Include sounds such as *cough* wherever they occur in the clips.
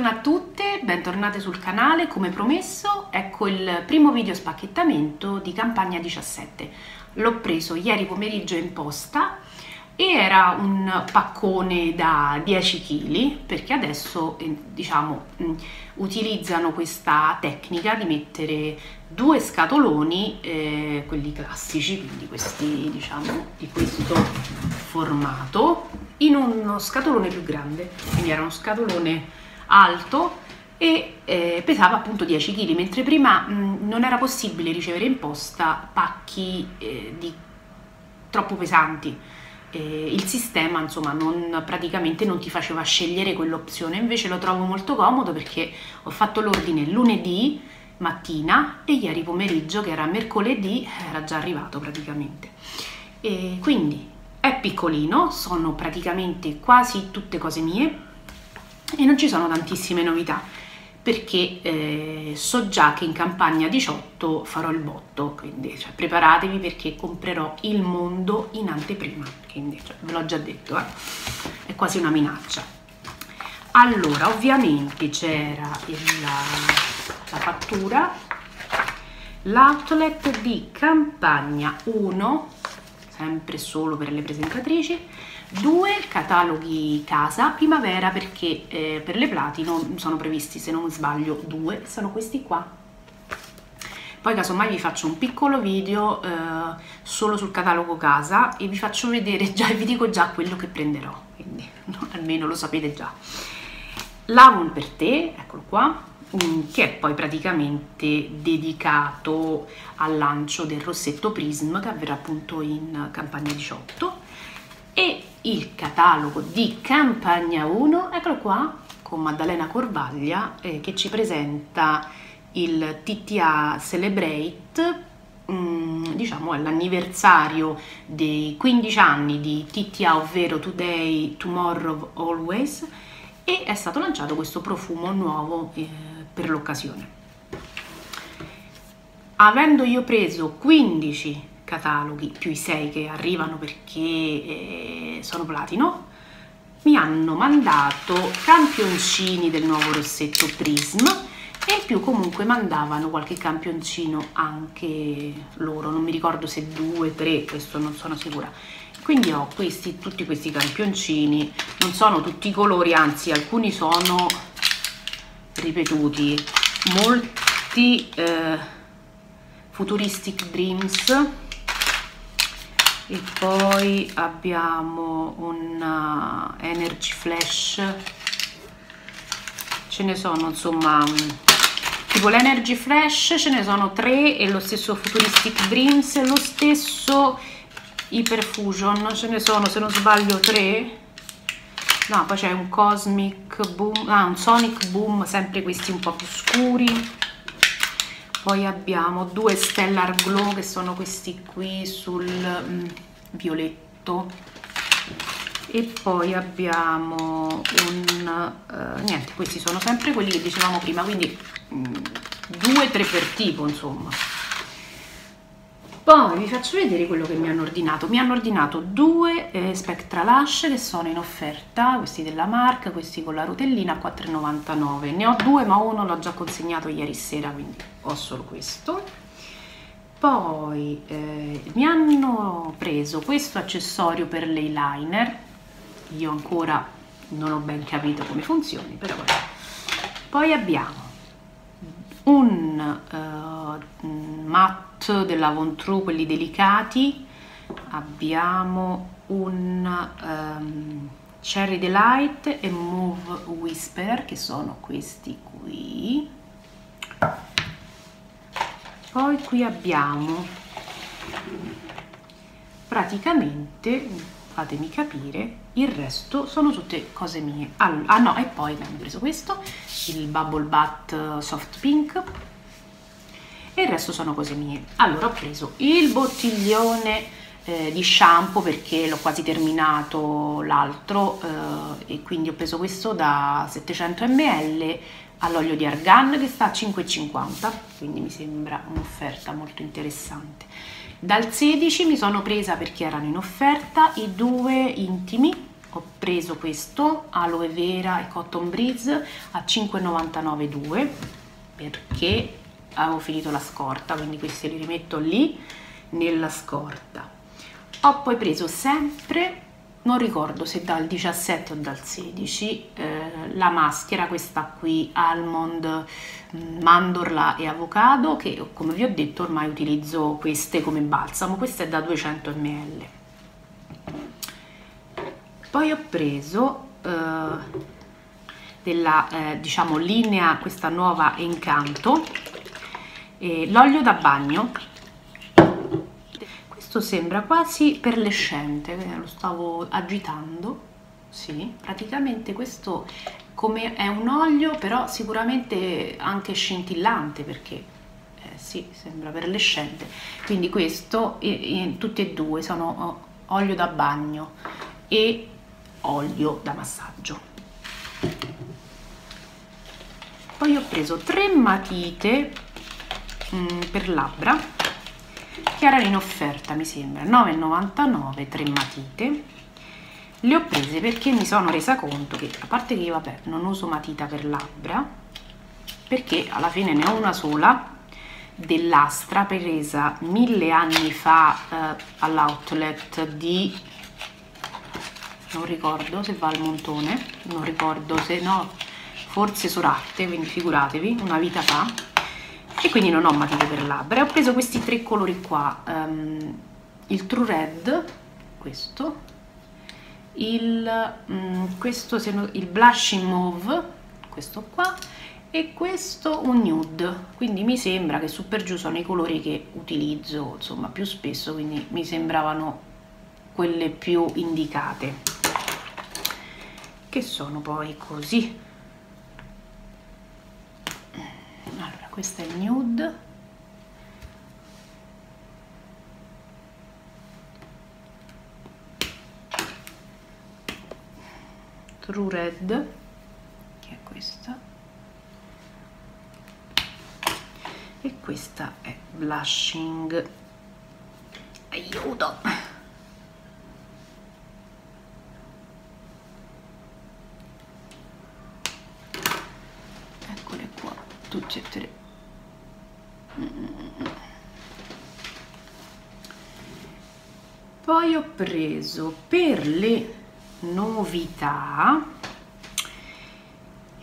Buongiorno a tutte, bentornate sul canale, come promesso ecco il primo video spacchettamento di campagna 17. L'ho preso ieri pomeriggio in posta e era un paccone da 10 kg perché adesso eh, diciamo mm, utilizzano questa tecnica di mettere due scatoloni, eh, quelli classici, quindi questi diciamo di questo formato, in uno scatolone più grande, quindi era uno scatolone alto e eh, pesava appunto 10 kg, mentre prima mh, non era possibile ricevere in posta pacchi eh, di, troppo pesanti. Eh, il sistema insomma non, praticamente non ti faceva scegliere quell'opzione, invece lo trovo molto comodo perché ho fatto l'ordine lunedì mattina e ieri pomeriggio che era mercoledì era già arrivato praticamente. E quindi è piccolino, sono praticamente quasi tutte cose mie, e non ci sono tantissime novità perché eh, so già che in campagna 18 farò il botto, quindi cioè, preparatevi perché comprerò il mondo in anteprima, quindi cioè, ve l'ho già detto, eh? è quasi una minaccia. Allora, ovviamente c'era la fattura, l'outlet di campagna 1, sempre solo per le presentatrici, due cataloghi casa primavera perché eh, per le platino sono previsti se non sbaglio due sono questi qua. Poi casomai vi faccio un piccolo video eh, solo sul catalogo casa e vi faccio vedere già e vi dico già quello che prenderò quindi *laughs* no, almeno lo sapete già. l'Avon per te eccolo qua che è poi praticamente dedicato al lancio del rossetto Prism che avverrà appunto in campagna 18 e il catalogo di Campagna 1, eccolo qua, con Maddalena Corvaglia eh, che ci presenta il TTA Celebrate, mm, diciamo è l'anniversario dei 15 anni di TTA, ovvero Today, Tomorrow, Always, e è stato lanciato questo profumo nuovo eh, per l'occasione. Avendo io preso 15 cataloghi, più i 6 che arrivano perché eh, sono platino, mi hanno mandato campioncini del nuovo rossetto Prism e in più comunque mandavano qualche campioncino anche loro, non mi ricordo se due, tre, questo non sono sicura. Quindi ho questi, tutti questi campioncini, non sono tutti i colori, anzi alcuni sono ripetuti, molti eh, Futuristic Dreams, e poi abbiamo un uh, energy flash. Ce ne sono insomma tipo l'energy flash ce ne sono tre e lo stesso futuristic dreams lo stesso hyperfusion ce ne sono se non sbaglio tre. No poi c'è un cosmic boom ah un sonic boom sempre questi un po' più scuri poi abbiamo due stellar glow che sono questi qui sul mm, violetto. E poi abbiamo un uh, niente questi sono sempre quelli che dicevamo prima quindi mm, due tre per tipo insomma poi vi faccio vedere quello che mi hanno ordinato. Mi hanno ordinato due eh, Spectra Lash che sono in offerta questi della marca questi con la rotellina a 4,99 ne ho due ma uno l'ho già consegnato ieri sera quindi ho solo questo. Poi eh, mi hanno preso questo accessorio per l'eyeliner. Io ancora non ho ben capito come funzioni però vabbè. poi abbiamo un uh, matte della Von True, quelli delicati, abbiamo un um, Cherry Delight e Move Whisper, che sono questi qui. Poi qui abbiamo praticamente, fatemi capire, il resto sono tutte cose mie. Ah no, e poi abbiamo preso questo, il Bubble Bath Soft Pink, e il resto sono cose mie. Allora ho preso il bottiglione eh, di shampoo perché l'ho quasi terminato l'altro eh, e quindi ho preso questo da 700 ml all'olio di argan che sta a 5,50 quindi mi sembra un'offerta molto interessante. Dal 16 mi sono presa perché erano in offerta i due intimi. Ho preso questo aloe vera e cotton breeze a 5,99 perché avevo finito la scorta quindi questi li rimetto lì nella scorta. Ho poi preso sempre non ricordo se dal 17 o dal 16 eh, la maschera questa qui almond mm, mandorla e avocado che come vi ho detto ormai utilizzo queste come balsamo. Questa è da 200 ml. Poi ho preso eh, della eh, diciamo linea questa nuova incanto eh, l'olio da bagno. Questo sembra quasi perlescente lo stavo agitando. Sì praticamente questo come è un olio però sicuramente anche scintillante perché eh, sì sembra perlescente. Quindi questo e, e, tutti e due sono olio da bagno e olio da massaggio. Poi ho preso tre matite mm, per labbra. Che erano in offerta mi sembra 9,99 tre matite. Le ho prese perché mi sono resa conto che a parte che io vabbè non uso matita per labbra perché alla fine ne ho una sola dell'Astra presa mille anni fa eh, all'outlet di non ricordo se va al montone non ricordo se no forse Soratte quindi figuratevi una vita fa e quindi non ho matite per labbra. Ho preso questi tre colori qua. Um, il True Red questo. Il, um, questo il Blushing Mauve questo qua. E questo un nude. Quindi mi sembra che su per giù sono i colori che utilizzo insomma più spesso. Quindi mi sembravano quelle più indicate. Che sono poi così questo è il nude. True red che è questa. E questa è blushing. Aiuto! Eccole qua tutti e tre poi ho preso per le novità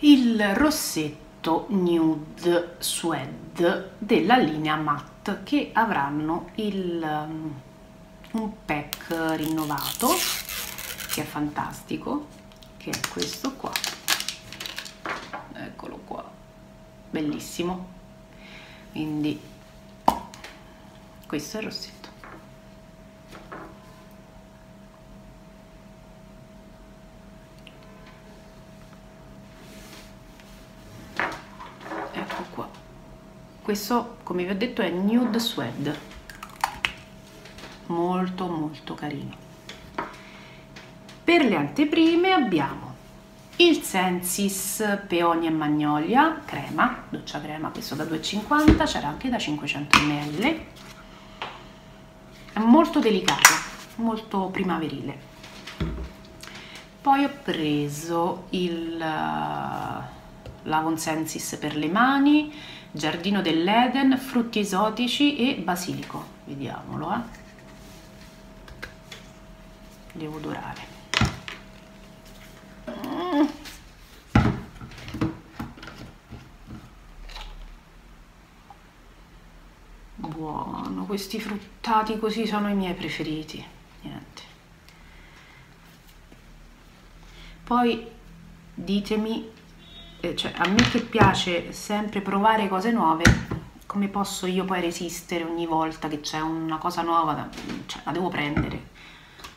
il rossetto nude suede della linea matte che avranno il, um, un pack rinnovato che è fantastico che è questo qua. Eccolo qua. Bellissimo quindi questo è il rossetto. Ecco qua. Questo come vi ho detto è nude suede. Molto molto carino. Per le anteprime abbiamo il Sensis Peonia e Magnolia crema, doccia crema, questo da 2,50, c'era anche da 500 ml, è molto delicato, molto primaverile. Poi ho preso il uh, Lavon Sensis per le mani, Giardino dell'Eden, frutti esotici e basilico, vediamolo, eh. devo odorare. Questi fruttati così sono i miei preferiti. Niente. Poi ditemi, eh, cioè a me che piace sempre provare cose nuove, come posso io poi resistere ogni volta che c'è una cosa nuova, cioè la devo prendere,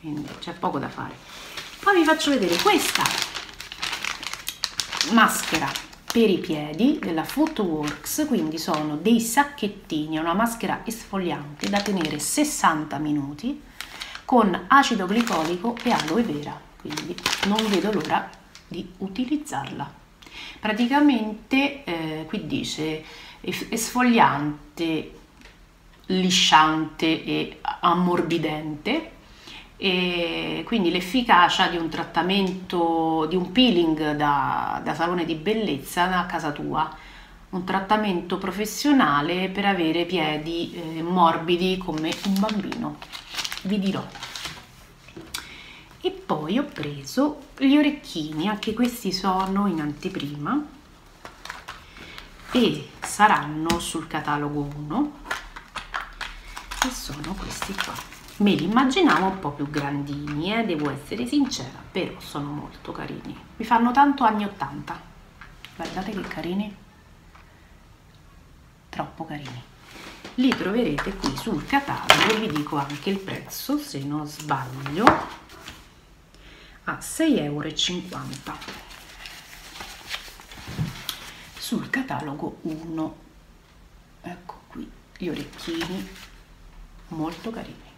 quindi c'è poco da fare poi vi faccio vedere questa maschera per i piedi della Footworks quindi sono dei sacchettini una maschera esfoliante da tenere 60 minuti con acido glicolico e aloe vera quindi non vedo l'ora di utilizzarla. Praticamente eh, qui dice esfoliante lisciante e ammorbidente e quindi l'efficacia di un trattamento, di un peeling da, da salone di bellezza a casa tua, un trattamento professionale per avere piedi eh, morbidi come un bambino, vi dirò. E poi ho preso gli orecchini, anche questi sono in anteprima e saranno sul catalogo 1 e sono questi qua me li immaginavo un po' più grandini eh, devo essere sincera però sono molto carini. Mi fanno tanto anni 80 guardate che carini. Troppo carini. Li troverete qui sul catalogo vi dico anche il prezzo se non sbaglio a 6,50 euro sul catalogo 1 ecco qui gli orecchini molto carini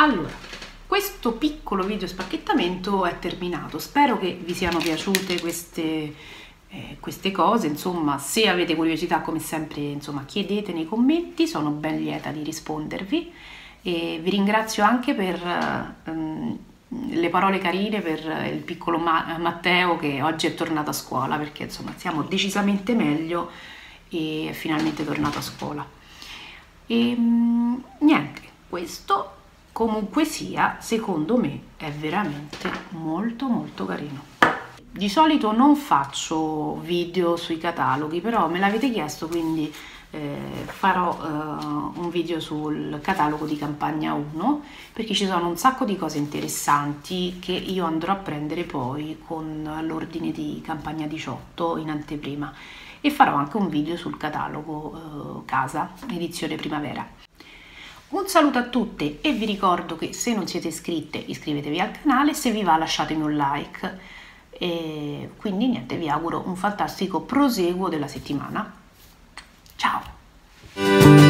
allora questo piccolo video spacchettamento è terminato. Spero che vi siano piaciute queste eh, queste cose. Insomma se avete curiosità come sempre insomma chiedete nei commenti. Sono ben lieta di rispondervi. E vi ringrazio anche per um, le parole carine per il piccolo Matteo che oggi è tornato a scuola perché insomma siamo decisamente meglio e è finalmente tornato a scuola. E mm, niente questo comunque sia secondo me è veramente molto molto carino. Di solito non faccio video sui cataloghi però me l'avete chiesto quindi eh, farò eh, un video sul catalogo di campagna 1 perché ci sono un sacco di cose interessanti che io andrò a prendere poi con l'ordine di campagna 18 in anteprima. E farò anche un video sul catalogo eh, casa edizione primavera un saluto a tutte e vi ricordo che se non siete iscritte iscrivetevi al canale se vi va lasciatemi un like e quindi niente vi auguro un fantastico proseguo della settimana Ciao!